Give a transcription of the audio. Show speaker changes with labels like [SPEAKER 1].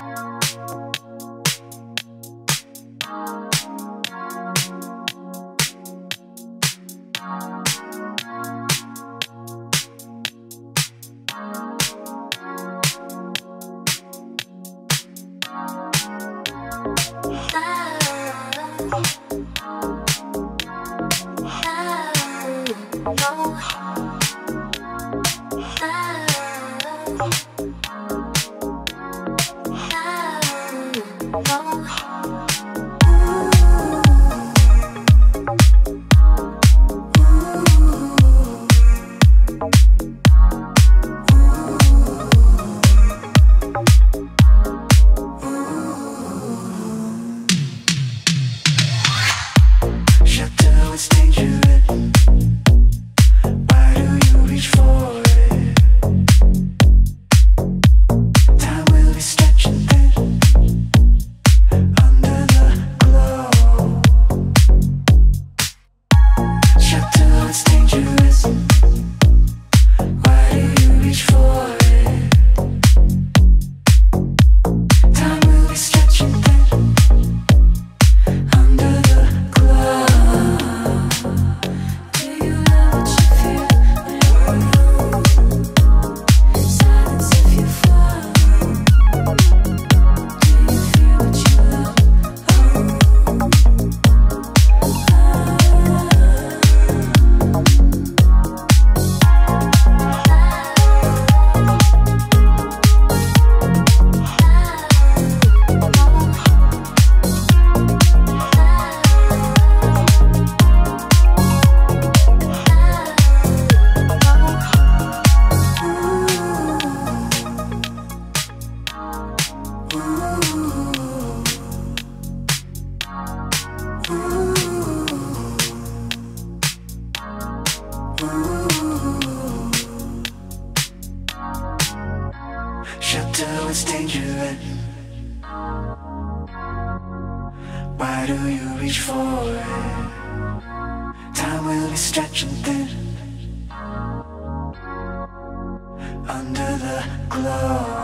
[SPEAKER 1] you Shelter down, it's dangerous. Why do you reach for it? Time will be stretching thin under the glow.